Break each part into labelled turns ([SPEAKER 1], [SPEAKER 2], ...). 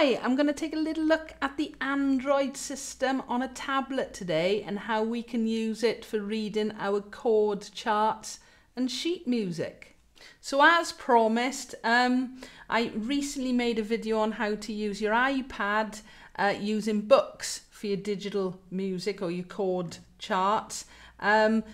[SPEAKER 1] Hi, I'm going to take a little look at the Android system on a tablet today and how we can use it for reading our chord charts and sheet music. So as promised, um, I recently made a video on how to use your iPad uh, using books for your digital music or your chord charts. Um,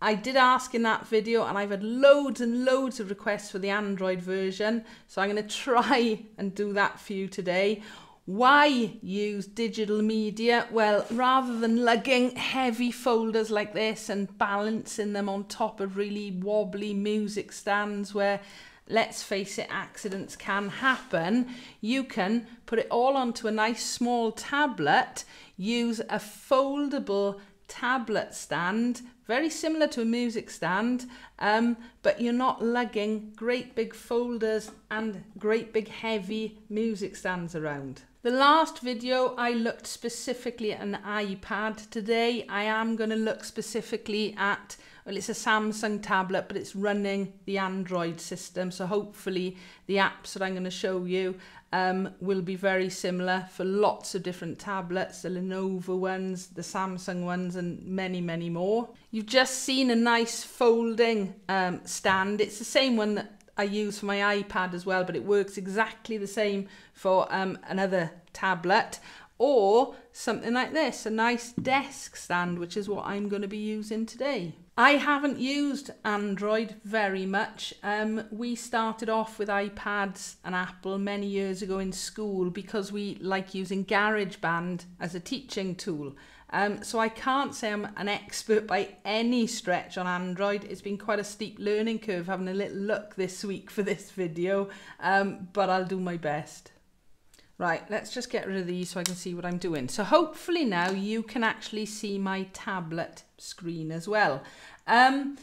[SPEAKER 1] I did ask in that video and I've had loads and loads of requests for the Android version. So I'm going to try and do that for you today. Why use digital media? Well, rather than lugging heavy folders like this and balancing them on top of really wobbly music stands where let's face it, accidents can happen, you can put it all onto a nice small tablet, use a foldable tablet stand, very similar to a music stand, um, but you're not lugging great big folders and great big heavy music stands around. The last video I looked specifically at an iPad. Today I am going to look specifically at well, it's a Samsung tablet, but it's running the Android system. So hopefully the apps that I'm going to show you um, will be very similar for lots of different tablets, the Lenovo ones, the Samsung ones, and many, many more. You've just seen a nice folding um, stand. It's the same one that I use for my iPad as well, but it works exactly the same for um, another tablet or something like this, a nice desk stand, which is what I'm going to be using today. I haven't used Android very much. Um, we started off with iPads and Apple many years ago in school because we like using GarageBand as a teaching tool. Um, so I can't say I'm an expert by any stretch on Android. It's been quite a steep learning curve having a little look this week for this video, um, but I'll do my best. Right, let's just get rid of these so I can see what I'm doing. So hopefully now you can actually see my tablet screen as well. Um,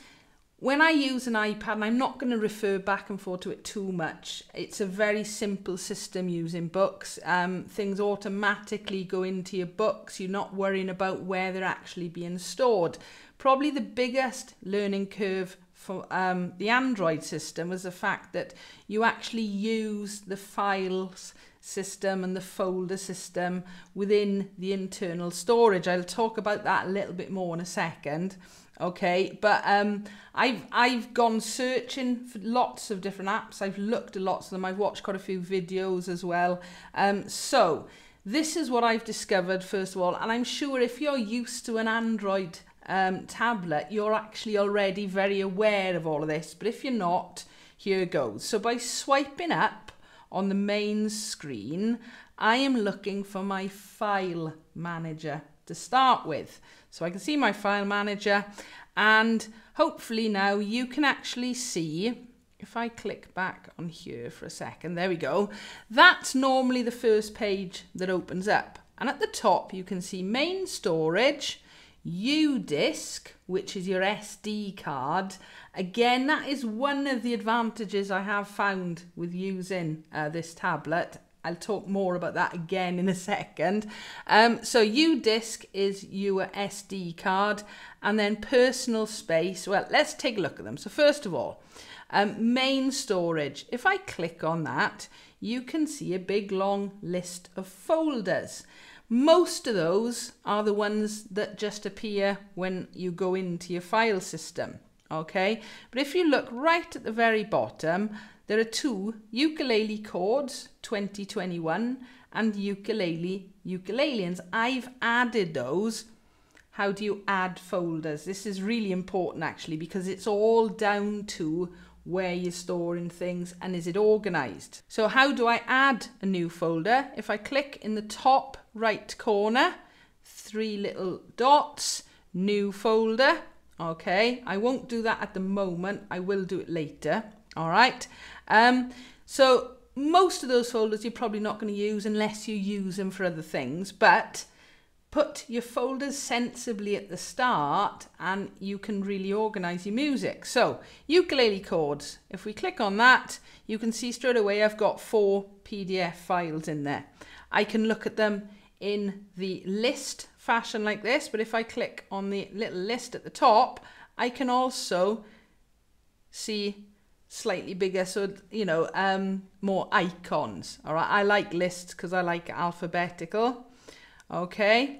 [SPEAKER 1] when I use an iPad, and I'm not going to refer back and forth to it too much, it's a very simple system using books. Um, things automatically go into your books. You're not worrying about where they're actually being stored. Probably the biggest learning curve for um, the Android system was the fact that you actually use the files system and the folder system within the internal storage. I'll talk about that a little bit more in a second okay? But um i've i've gone searching for lots of different apps. I've looked at lots of them. I've watched quite a few videos as well. Um so this is what i've discovered first of all and i'm sure if you're used to an android um, tablet you're actually already very aware of all of this but if you're not here goes. So by swiping up on the main screen i am looking for my file manager to start with. So I can see my file manager and hopefully now you can actually see if I click back on here for a second, there we go. That's normally the first page that opens up. And at the top, you can see main storage, UDisk, which is your SD card. Again, that is one of the advantages I have found with using uh, this tablet I'll talk more about that again in a second. Um, so UDisk is your SD card and then personal space. Well, let's take a look at them. So first of all, um, main storage. If I click on that, you can see a big long list of folders. Most of those are the ones that just appear when you go into your file system. Okay, but if you look right at the very bottom, there are two ukulele chords 2021 and ukulele ukulaliens. I've added those. How do you add folders? This is really important actually because it's all down to where you're storing things and is it organized. So how do I add a new folder? If I click in the top right corner, three little dots, new folder. Okay, I won't do that at the moment. I will do it later. All right. Um, so most of those folders you're probably not going to use unless you use them for other things, but put your folders sensibly at the start and you can really organize your music. So ukulele chords, if we click on that, you can see straight away I've got four PDF files in there. I can look at them in the list fashion like this, but if I click on the little list at the top, I can also see slightly bigger, so, you know, um, more icons. All right, I like lists because I like alphabetical. Okay,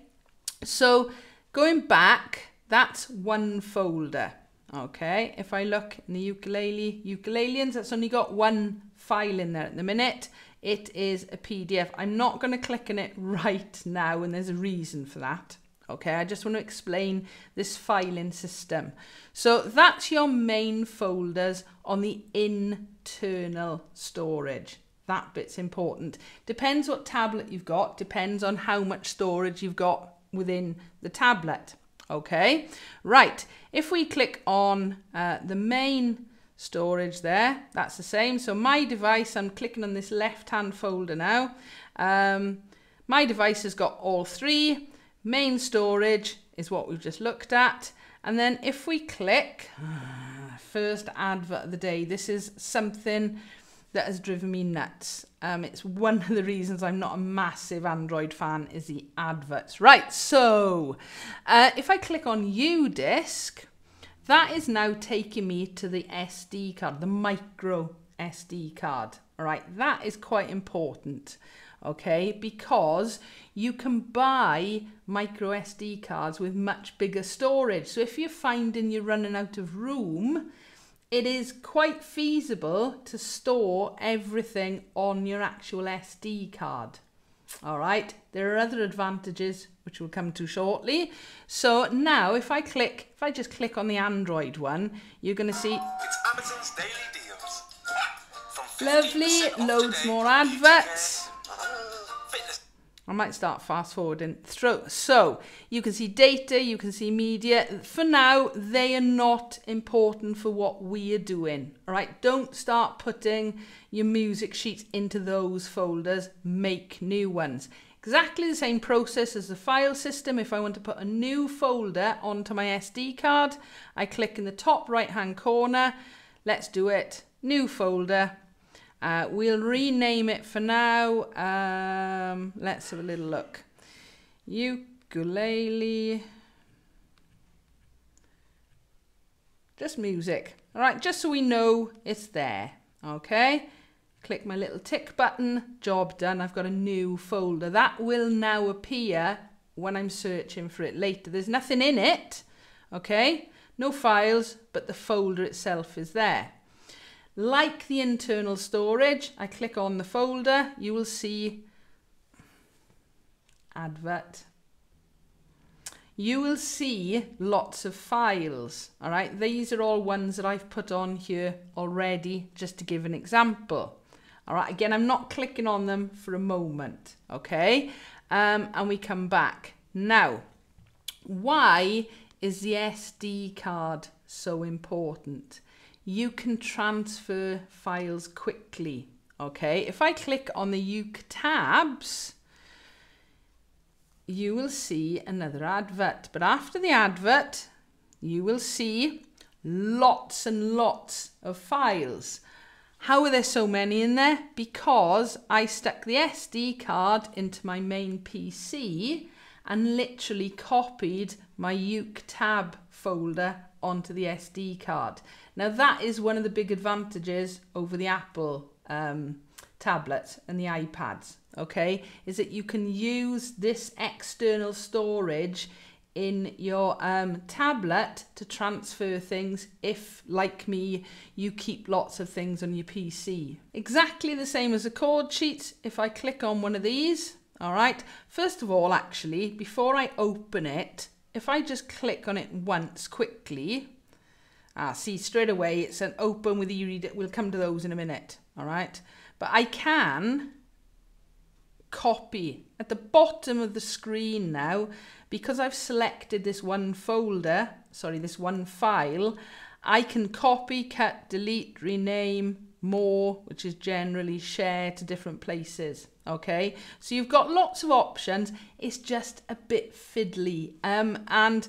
[SPEAKER 1] so going back, that's one folder. Okay, if I look in the ukulele, ukulaliens, that's only got one file in there at the minute. It is a PDF. I'm not going to click on it right now, and there's a reason for that. Okay, I just want to explain this filing system. So that's your main folders on the internal storage. That bit's important. Depends what tablet you've got, depends on how much storage you've got within the tablet. Okay, right. If we click on uh, the main storage there, that's the same. So my device, I'm clicking on this left-hand folder now. Um, my device has got all three. Main storage is what we've just looked at. And then if we click, first advert of the day, this is something that has driven me nuts. Um, it's one of the reasons I'm not a massive Android fan is the adverts. Right, so uh, if I click on UDisk, that is now taking me to the SD card, the micro SD card. All right, that is quite important, okay, because you can buy micro SD cards with much bigger storage. So if you're finding you're running out of room, it is quite feasible to store everything on your actual SD card. All right, there are other advantages which we'll come to shortly. So now if I click, if I just click on the Android one, you're going to see it's Amazon's daily deals. Lovely, loads more adverts. I might start fast forwarding. So you can see data, you can see media. For now, they are not important for what we are doing. All right, don't start putting your music sheets into those folders. Make new ones. Exactly the same process as the file system. If I want to put a new folder onto my SD card, I click in the top right hand corner. Let's do it. New folder uh, we'll rename it for now. Um, let's have a little look. Ukulele. Just music. All right, just so we know it's there. Okay. Click my little tick button. Job done. I've got a new folder. That will now appear when I'm searching for it later. There's nothing in it. Okay. No files, but the folder itself is there. Like the internal storage, I click on the folder, you will see advert. You will see lots of files, all right? These are all ones that I've put on here already, just to give an example. All right, again, I'm not clicking on them for a moment, okay? Um, and we come back. Now, why is the SD card so important? You can transfer files quickly. Okay, if I click on the Uke tabs, you will see another advert. But after the advert, you will see lots and lots of files. How are there so many in there? Because I stuck the SD card into my main PC and literally copied my Uke tab folder onto the SD card. Now that is one of the big advantages over the Apple um, tablets and the iPads, okay, is that you can use this external storage in your um, tablet to transfer things if, like me, you keep lots of things on your PC. Exactly the same as the chord sheets. If I click on one of these, all right, first of all, actually, before I open it, if I just click on it once quickly, ah, see straight away it's an open with e-reader. We'll come to those in a minute, all right? But I can copy at the bottom of the screen now because I've selected this one folder, sorry, this one file, I can copy, cut, delete, rename, more, which is generally share to different places. Okay, so you've got lots of options. It's just a bit fiddly. Um, and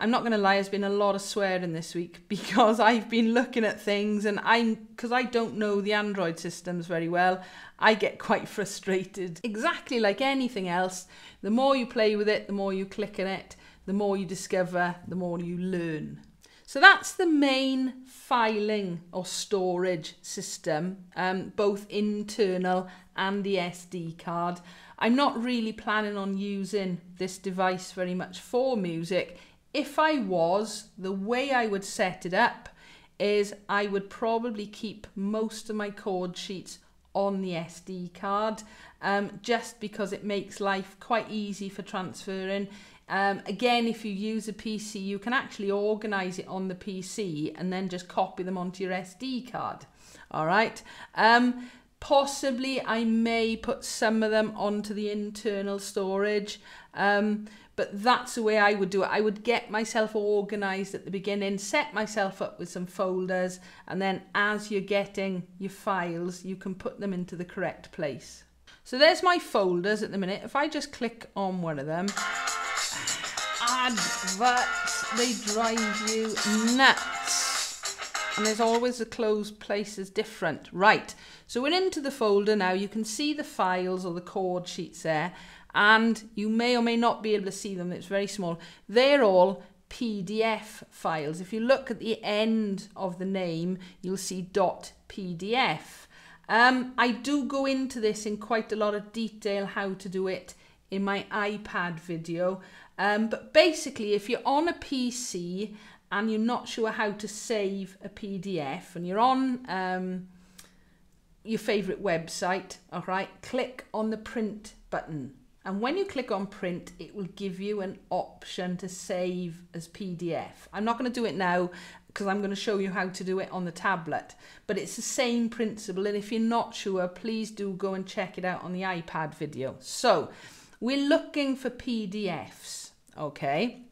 [SPEAKER 1] I'm not going to lie, there's been a lot of swearing this week because I've been looking at things and I'm, because I don't know the Android systems very well, I get quite frustrated. Exactly like anything else, the more you play with it, the more you click on it, the more you discover, the more you learn. So that's the main filing or storage system, um, both internal and the SD card. I'm not really planning on using this device very much for music. If I was, the way I would set it up is I would probably keep most of my chord sheets on the SD card um, just because it makes life quite easy for transferring. Um, again, if you use a PC, you can actually organize it on the PC and then just copy them onto your SD card. All right. Um, possibly I may put some of them onto the internal storage. Um, but that's the way I would do it. I would get myself organized at the beginning, set myself up with some folders, and then as you're getting your files, you can put them into the correct place. So there's my folders at the minute. If I just click on one of them, adverts, they drive you nuts. And there's always the closed places different. Right, so we're into the folder now. You can see the files or the chord sheets there. And you may or may not be able to see them. It's very small. They're all PDF files. If you look at the end of the name, you'll see .pdf. Um, I do go into this in quite a lot of detail how to do it in my iPad video. Um, but basically, if you're on a PC and you're not sure how to save a PDF and you're on um, your favourite website, all right, click on the print button. And when you click on print, it will give you an option to save as PDF. I'm not going to do it now because I'm going to show you how to do it on the tablet. But it's the same principle. And if you're not sure, please do go and check it out on the iPad video. So we're looking for PDFs okay?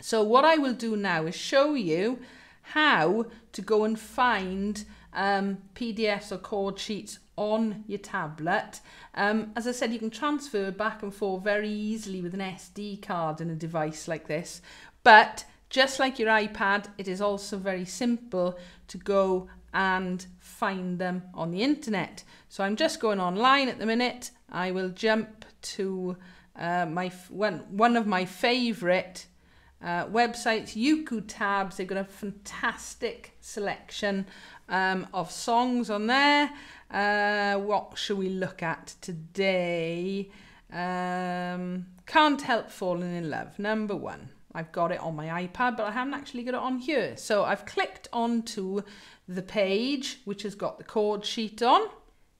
[SPEAKER 1] So what I will do now is show you how to go and find um, PDFs or chord sheets on your tablet. Um, as I said, you can transfer back and forth very easily with an SD card in a device like this. But just like your iPad, it is also very simple to go and find them on the internet. So I'm just going online at the minute. I will jump to uh, my one one of my favorite uh, websites, UkuTabs. They've got a fantastic selection um, of songs on there. Uh, what shall we look at today? Um, Can't Help Falling in Love, number one. I've got it on my iPad, but I haven't actually got it on here. So I've clicked onto the page, which has got the chord sheet on.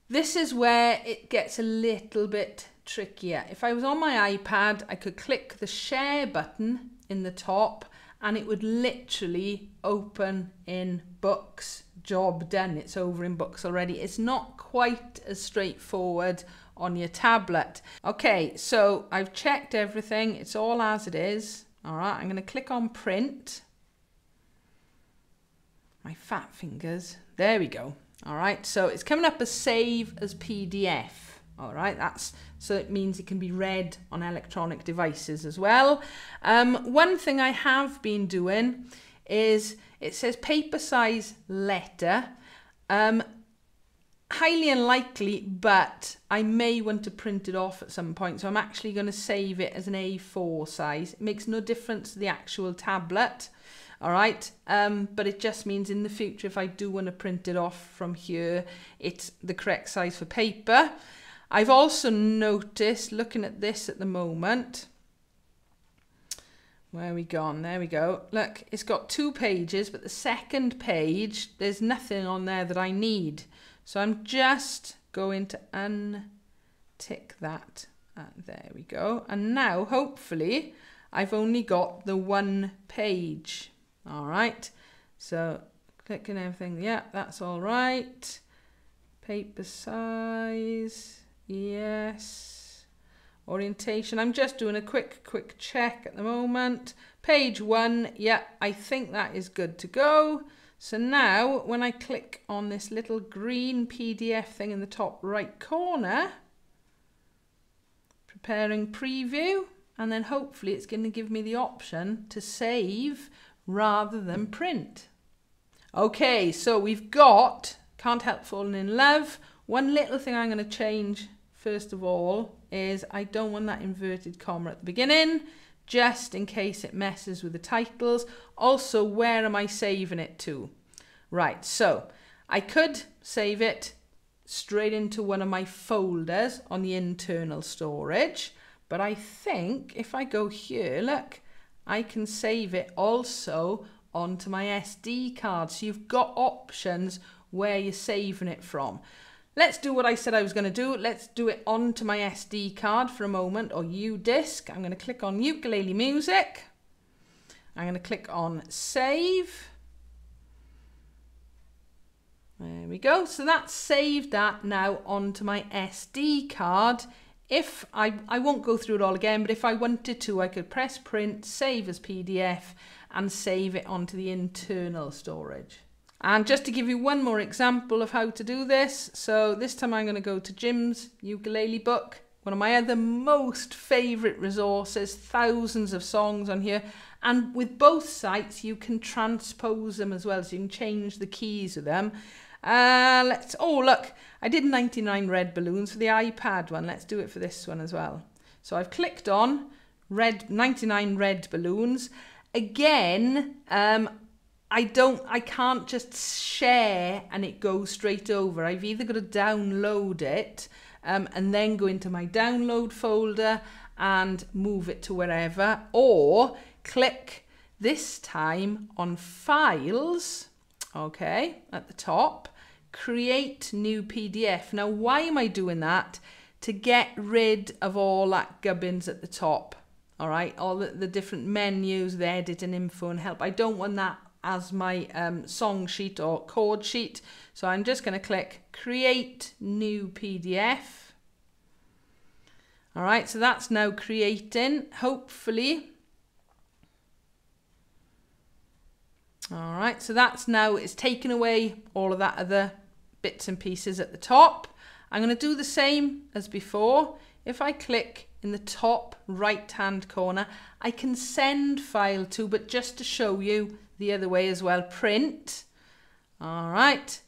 [SPEAKER 1] This is where it gets a little bit trickier. If I was on my iPad, I could click the share button in the top and it would literally open in books. Job done. It's over in books already. It's not quite as straightforward on your tablet. Okay, so I've checked everything. It's all as it is. All right, I'm going to click on print. My fat fingers. There we go. All right, so it's coming up as save as PDF. All right, that's so it means it can be read on electronic devices as well. Um, one thing I have been doing is it says paper size letter. Um, highly unlikely, but I may want to print it off at some point. So I'm actually going to save it as an A4 size. It makes no difference to the actual tablet. All right, um, but it just means in the future, if I do want to print it off from here, it's the correct size for paper. I've also noticed, looking at this at the moment, where are we gone? There we go. Look, it's got two pages, but the second page, there's nothing on there that I need. So I'm just going to untick that. And there we go. And now, hopefully, I've only got the one page. All right. So clicking everything. Yeah, that's all right. Paper size. Yes. Orientation. I'm just doing a quick, quick check at the moment. Page one. Yeah, I think that is good to go. So now when I click on this little green PDF thing in the top right corner, preparing preview, and then hopefully it's going to give me the option to save rather than print. Okay, so we've got Can't Help Falling in Love. One little thing I'm going to change first of all is I don't want that inverted comma at the beginning just in case it messes with the titles. Also, where am I saving it to? Right, so I could save it straight into one of my folders on the internal storage. But I think if I go here, look, I can save it also onto my SD card. So you've got options where you're saving it from. Let's do what I said I was going to do. Let's do it onto my SD card for a moment or U-Disk. I'm going to click on Ukulele Music. I'm going to click on Save. There we go. So that's saved that now onto my SD card. If I, I won't go through it all again, but if I wanted to, I could press print, save as PDF and save it onto the internal storage. And just to give you one more example of how to do this, so this time I'm going to go to Jim's ukulele book, one of my other most favourite resources, thousands of songs on here. And with both sites, you can transpose them as well, so you can change the keys of them. Uh, let's, oh look, I did 99 red balloons for the iPad one. Let's do it for this one as well. So I've clicked on red 99 red balloons. Again, um, I don't, I can't just share and it goes straight over. I've either got to download it um, and then go into my download folder and move it to wherever or click this time on files, okay, at the top create new PDF. Now, why am I doing that? To get rid of all that gubbins at the top. All right, all the, the different menus, the edit and info and help. I don't want that as my um, song sheet or chord sheet. So I'm just going to click create new PDF. All right, so that's now creating, hopefully. All right, so that's now, it's taken away all of that other bits and pieces at the top. I'm going to do the same as before. If I click in the top right hand corner, I can send file to, but just to show you the other way as well, print. All right.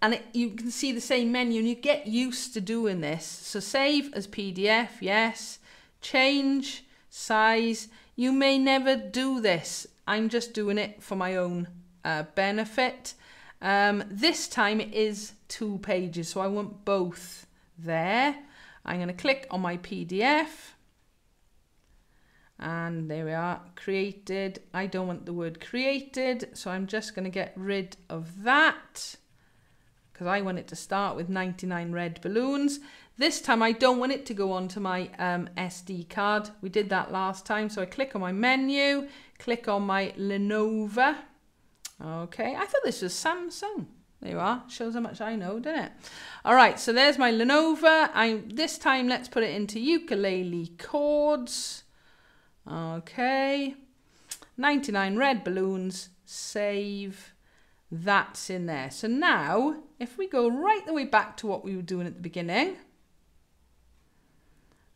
[SPEAKER 1] And it, you can see the same menu and you get used to doing this. So save as PDF, yes. Change size. You may never do this. I'm just doing it for my own uh, benefit. Um, this time it is two pages, so I want both there. I'm going to click on my PDF. And there we are, created. I don't want the word created, so I'm just going to get rid of that because I want it to start with 99 red balloons. This time I don't want it to go onto my um, SD card. We did that last time, so I click on my menu, click on my Lenovo, Okay, I thought this was Samsung. There you are. Shows how much I know, doesn't it? All right, so there's my Lenovo. I this time let's put it into ukulele chords. Okay. 99 red balloons. Save. That's in there. So now, if we go right the way back to what we were doing at the beginning.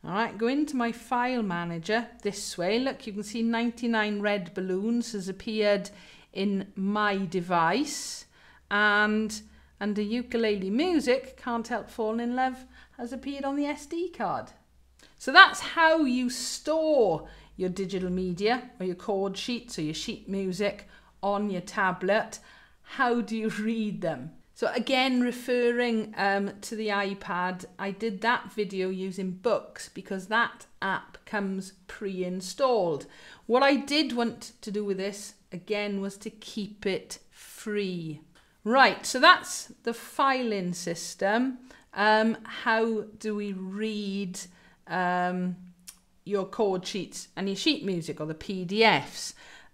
[SPEAKER 1] All right, go into my file manager this way. Look, you can see 99 red balloons has appeared in my device and under ukulele music can't help falling in love has appeared on the SD card. So that's how you store your digital media or your chord sheets or your sheet music on your tablet. How do you read them? So again, referring um, to the iPad, I did that video using Books because that app comes pre-installed. What I did want to do with this again was to keep it free. Right, so that's the filing system. Um, how do we read um, your chord sheets and your sheet music or the PDFs?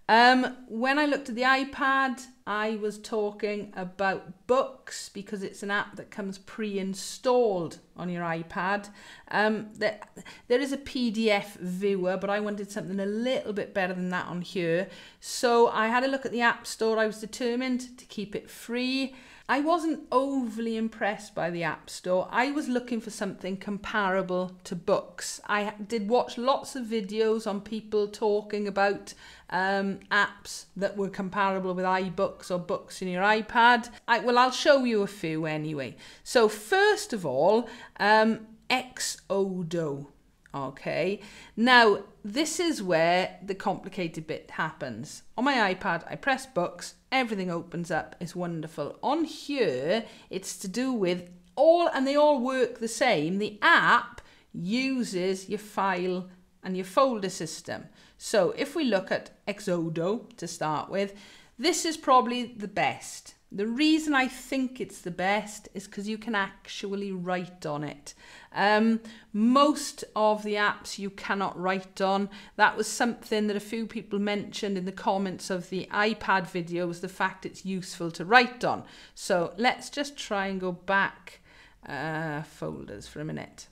[SPEAKER 1] Um, when I looked at the iPad, I was talking about books because it's an app that comes pre-installed on your iPad. Um, there, there is a PDF viewer, but I wanted something a little bit better than that on here. So I had a look at the App Store. I was determined to keep it free. I wasn't overly impressed by the App Store. I was looking for something comparable to books. I did watch lots of videos on people talking about um, apps that were comparable with iBooks or books in your iPad. I, well, I'll show you a few anyway. So first of all, um, Xodo. Okay, now this is where the complicated bit happens. On my iPad, I press books, everything opens up, it's wonderful. On here, it's to do with all, and they all work the same. The app uses your file and your folder system. So if we look at Exodo to start with, this is probably the best. The reason I think it's the best is because you can actually write on it. Um, most of the apps you cannot write on. That was something that a few people mentioned in the comments of the iPad video was the fact it's useful to write on. So let's just try and go back uh, folders for a minute.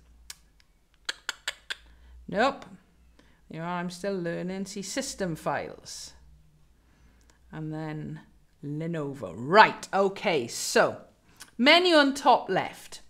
[SPEAKER 1] Nope. You know, I'm still learning. See system files. And then Lenovo. Right, okay, so menu on top left.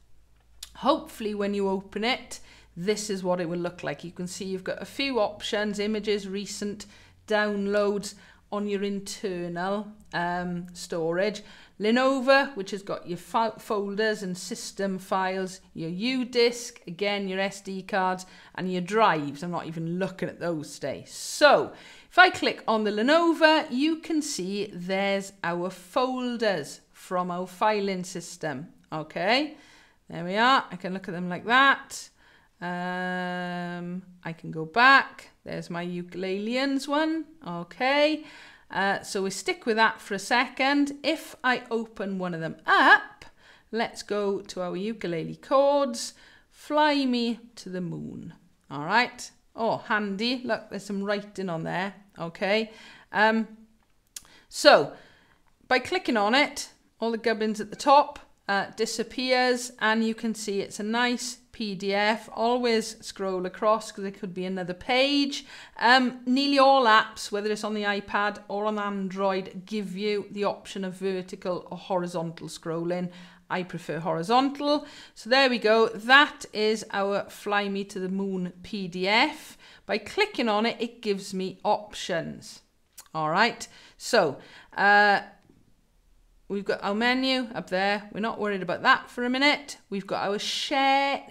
[SPEAKER 1] Hopefully when you open it, this is what it will look like. You can see you've got a few options, images, recent, downloads on your internal um, storage. Lenovo, which has got your folders and system files, your U-disk, again, your SD cards, and your drives. I'm not even looking at those today. So, if I click on the Lenovo, you can see there's our folders from our filing system. Okay, there we are. I can look at them like that. Um, I can go back. There's my ukulaliens one. Okay, uh, so we stick with that for a second. If I open one of them up, let's go to our ukulele chords. Fly me to the moon. All right. Oh, handy. Look, there's some writing on there. Okay. Um, so by clicking on it, all the gubbins at the top uh, disappears and you can see it's a nice PDF. Always scroll across because it could be another page. Um, nearly all apps, whether it's on the iPad or on Android, give you the option of vertical or horizontal scrolling. I prefer horizontal. So there we go. That is our Fly Me to the Moon PDF. By clicking on it, it gives me options. All right. So uh, we've got our menu up there. We're not worried about that for a minute. We've got our share.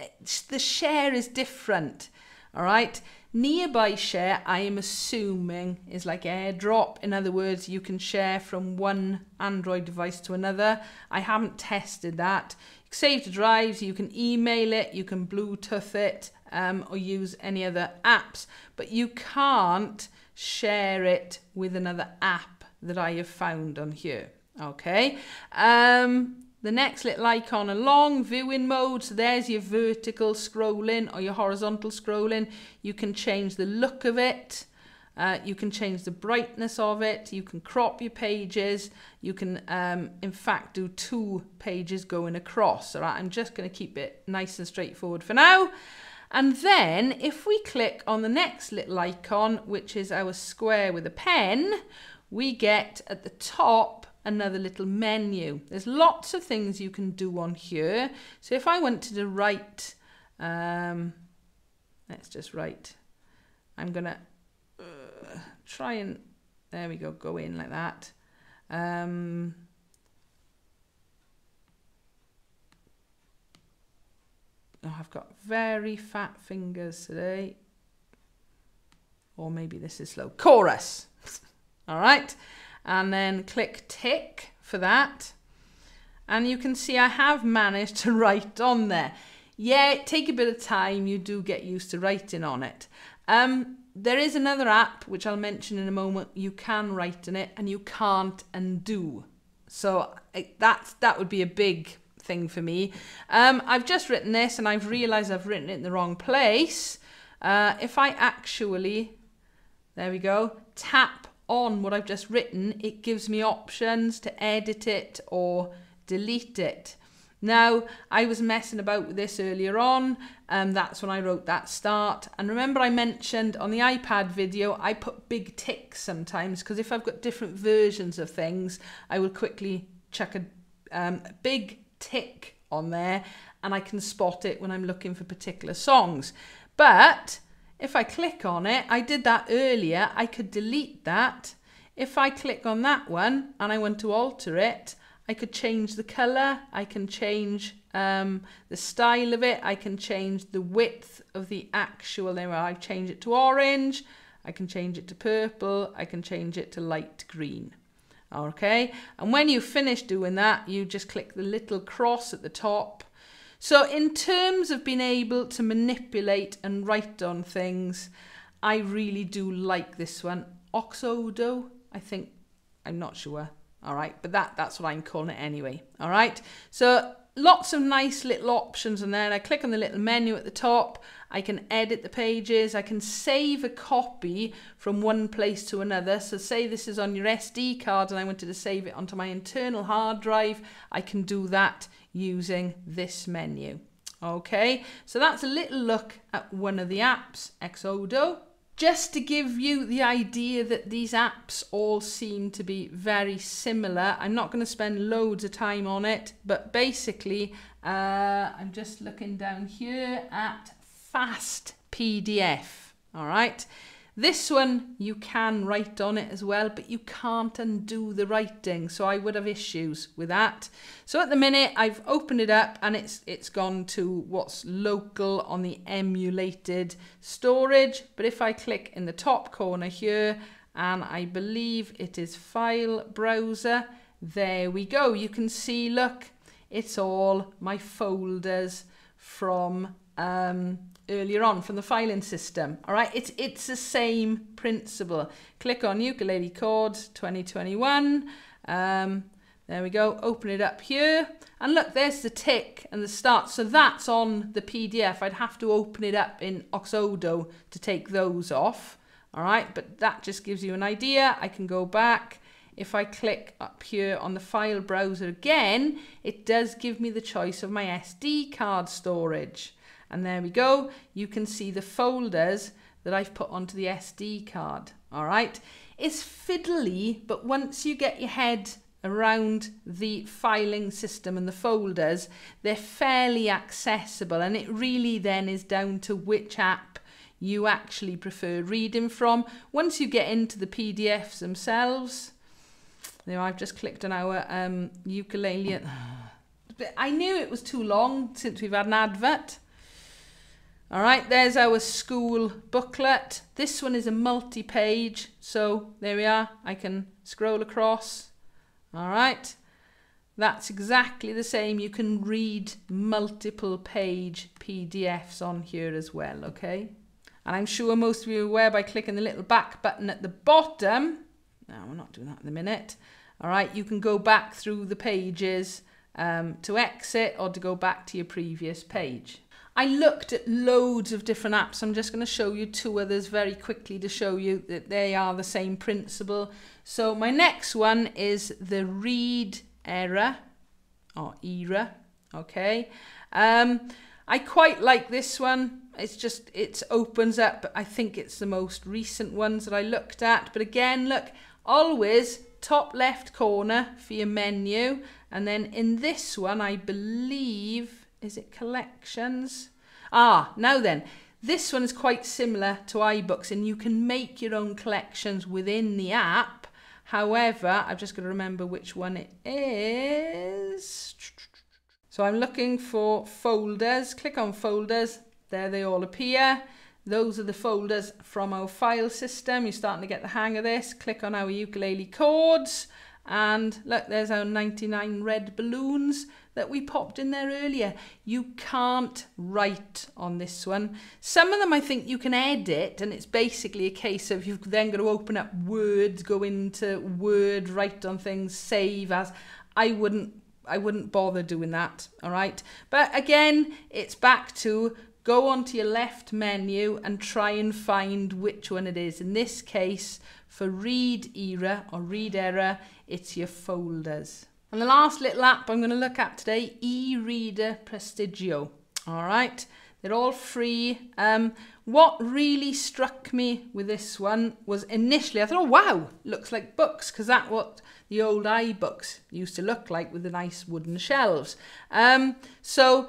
[SPEAKER 1] The share is different. All right. Nearby share, I am assuming, is like airdrop. In other words, you can share from one Android device to another. I haven't tested that. Save to drives, you can email it, you can Bluetooth it, um, or use any other apps, but you can't share it with another app that I have found on here. Okay. Um, the next little icon along, viewing mode, so there's your vertical scrolling or your horizontal scrolling. You can change the look of it. Uh, you can change the brightness of it. You can crop your pages. You can, um, in fact, do two pages going across. All right, I'm just going to keep it nice and straightforward for now. And then if we click on the next little icon, which is our square with a pen, we get at the top another little menu. There's lots of things you can do on here. So if I wanted to write, um, let's just write, I'm going to uh, try and, there we go, go in like that. Um, oh, I've got very fat fingers today. Or maybe this is slow. Chorus. All right and then click tick for that. And you can see I have managed to write on there. Yeah, take a bit of time. You do get used to writing on it. Um, there is another app, which I'll mention in a moment. You can write in it and you can't undo. So that's, that would be a big thing for me. Um, I've just written this and I've realized I've written it in the wrong place. Uh, if I actually, there we go, tap on what I've just written, it gives me options to edit it or delete it. Now, I was messing about with this earlier on, and that's when I wrote that start. And remember I mentioned on the iPad video, I put big ticks sometimes, because if I've got different versions of things, I will quickly chuck a, um, a big tick on there, and I can spot it when I'm looking for particular songs. But if I click on it, I did that earlier, I could delete that. If I click on that one and I want to alter it, I could change the color. I can change um, the style of it. I can change the width of the actual, there I've changed it to orange. I can change it to purple. I can change it to light green. Okay, and when you finish doing that, you just click the little cross at the top. So in terms of being able to manipulate and write on things, I really do like this one. Oxodo, I think, I'm not sure. All right, but that, that's what I'm calling it anyway. All right, so lots of nice little options and then I click on the little menu at the top I can edit the pages I can save a copy from one place to another so say this is on your SD card and I wanted to save it onto my internal hard drive I can do that using this menu okay so that's a little look at one of the apps Exodo just to give you the idea that these apps all seem to be very similar. I'm not going to spend loads of time on it, but basically, uh, I'm just looking down here at Fast PDF. All right. This one, you can write on it as well, but you can't undo the writing. So I would have issues with that. So at the minute, I've opened it up and it's it's gone to what's local on the emulated storage. But if I click in the top corner here, and I believe it is file browser, there we go. You can see, look, it's all my folders from um, earlier on from the filing system. All right, it's, it's the same principle. Click on ukulele chords 2021. Um, there we go, open it up here. And look, there's the tick and the start. So that's on the PDF. I'd have to open it up in Oxodo to take those off. All right, but that just gives you an idea. I can go back. If I click up here on the file browser again, it does give me the choice of my SD card storage. And there we go. You can see the folders that I've put onto the SD card. All right. It's fiddly, but once you get your head around the filing system and the folders, they're fairly accessible. And it really then is down to which app you actually prefer reading from. Once you get into the PDFs themselves, you know, I've just clicked on our um, ukulele. I knew it was too long since we've had an advert. All right, there's our school booklet. This one is a multi-page, so there we are. I can scroll across. All right, that's exactly the same. You can read multiple page PDFs on here as well, okay? And I'm sure most of you are aware by clicking the little back button at the bottom. No, we're not doing that in a minute. All right, you can go back through the pages um, to exit or to go back to your previous page. I looked at loads of different apps. I'm just going to show you two others very quickly to show you that they are the same principle. So my next one is the read era or era. Okay. Um, I quite like this one. It's just, it opens up. I think it's the most recent ones that I looked at. But again, look, always top left corner for your menu. And then in this one, I believe is it collections? Ah, now then, this one is quite similar to iBooks and you can make your own collections within the app. However, I've just got to remember which one it is. So I'm looking for folders. Click on folders. There they all appear. Those are the folders from our file system. You're starting to get the hang of this. Click on our ukulele chords. And look, there's our 99 red balloons that we popped in there earlier. You can't write on this one. Some of them I think you can edit and it's basically a case of you've then got to open up Word, go into Word, write on things, save as. I wouldn't I wouldn't bother doing that, all right? But again, it's back to go onto your left menu and try and find which one it is. In this case, for ReadEra or read error, it's your folders. And the last little app I'm going to look at today, e-reader Prestigio. All right, they're all free. Um, what really struck me with this one was initially I thought, oh wow, looks like books because that's what the old iBooks used to look like with the nice wooden shelves. Um, so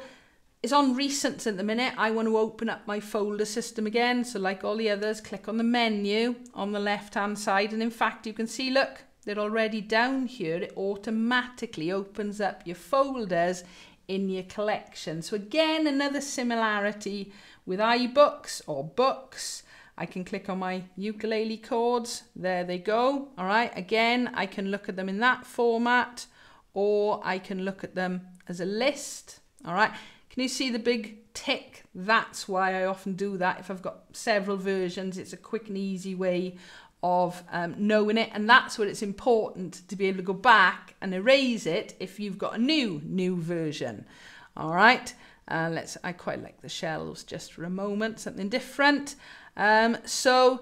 [SPEAKER 1] it's on recents at the minute. I want to open up my folder system again. So like all the others, click on the menu on the left hand side. And in fact, you can see, look, they're already down here, it automatically opens up your folders in your collection. So again, another similarity with iBooks or books. I can click on my ukulele chords. There they go. All right. Again, I can look at them in that format or I can look at them as a list. All right. Can you see the big tick? That's why I often do that. If I've got several versions, it's a quick and easy way of um, knowing it. And that's what it's important to be able to go back and erase it if you've got a new, new version. All right. Uh, let's. I quite like the shelves just for a moment, something different. Um, so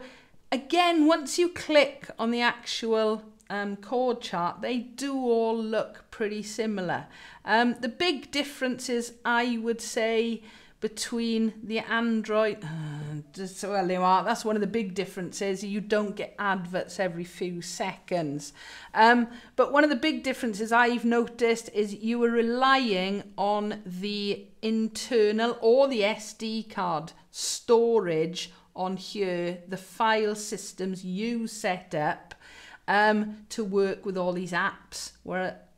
[SPEAKER 1] again, once you click on the actual um, chord chart, they do all look pretty similar. Um, the big differences, I would say, between the Android, uh, well, they are, that's one of the big differences. You don't get adverts every few seconds. Um, but one of the big differences I've noticed is you are relying on the internal or the SD card storage on here, the file systems you set up um, to work with all these apps.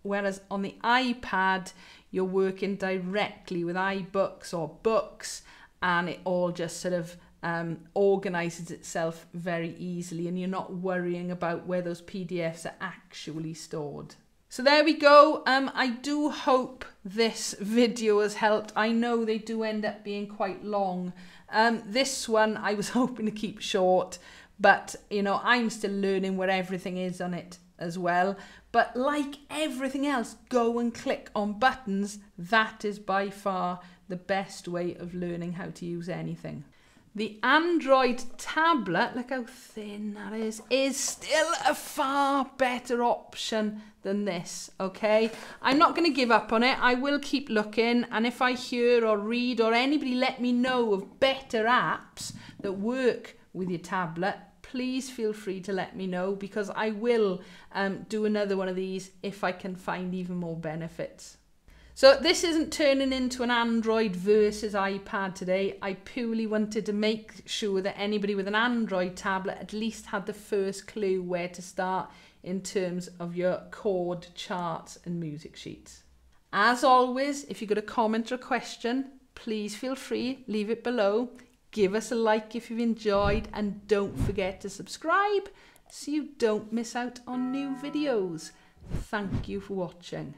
[SPEAKER 1] Whereas on the iPad, you're working directly with iBooks or books, and it all just sort of um, organizes itself very easily, and you're not worrying about where those PDFs are actually stored. So there we go. Um, I do hope this video has helped. I know they do end up being quite long. Um, this one I was hoping to keep short but, you know, I'm still learning where everything is on it as well. But like everything else, go and click on buttons. That is by far the best way of learning how to use anything. The Android tablet, look how thin that is, is still a far better option than this, okay? I'm not going to give up on it. I will keep looking. And if I hear or read or anybody let me know of better apps that work with your tablet, please feel free to let me know because I will um, do another one of these if I can find even more benefits. So this isn't turning into an Android versus iPad today. I purely wanted to make sure that anybody with an Android tablet at least had the first clue where to start in terms of your chord charts and music sheets. As always, if you've got a comment or a question, please feel free, leave it below. Give us a like if you've enjoyed and don't forget to subscribe so you don't miss out on new videos. Thank you for watching.